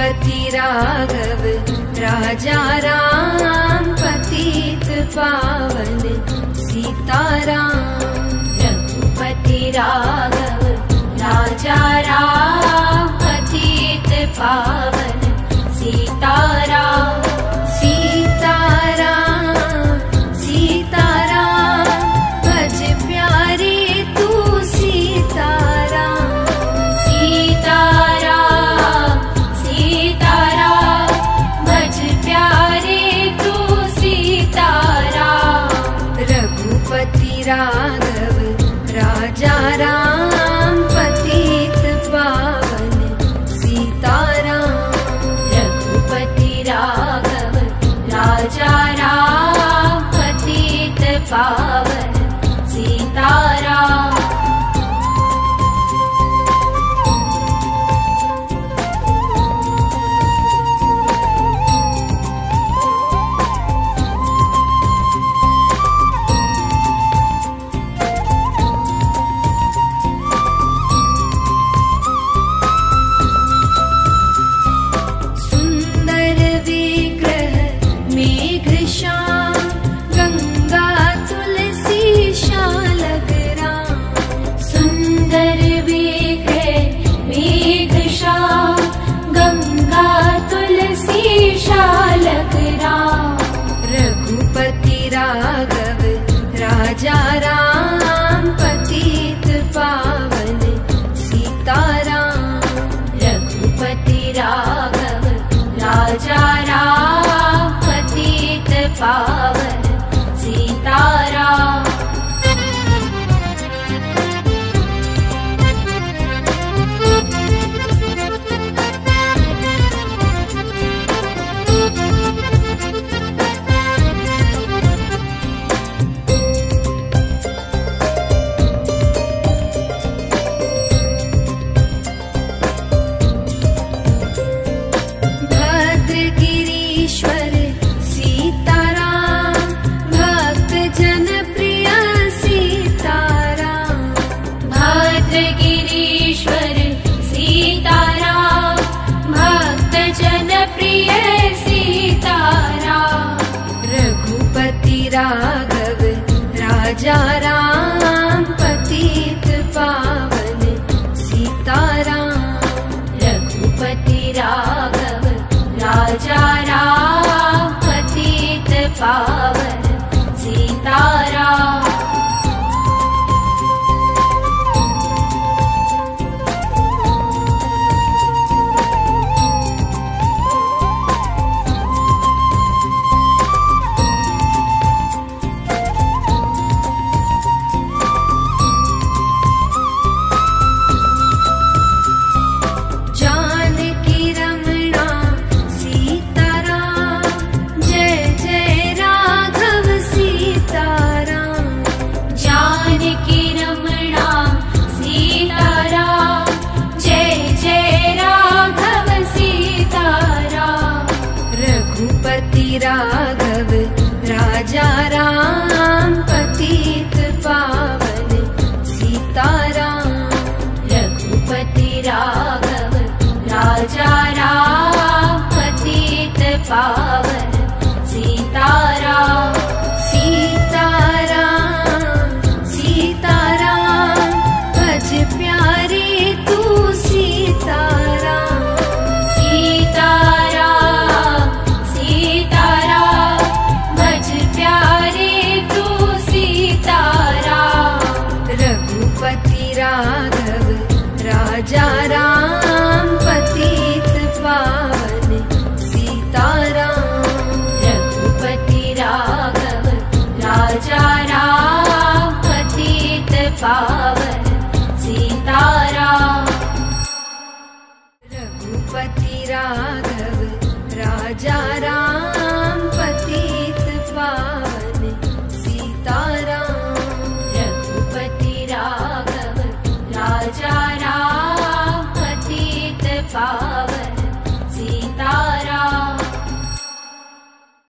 पति राघव राजा राम पतित पावन सीता राम पति राघव राजा राम पतित पावन। राघव राजा राम पतित पावन सीताराम रघुपति राघव राजा राम पतित पावन। love. राघव राजा राम पतित पा जा रहा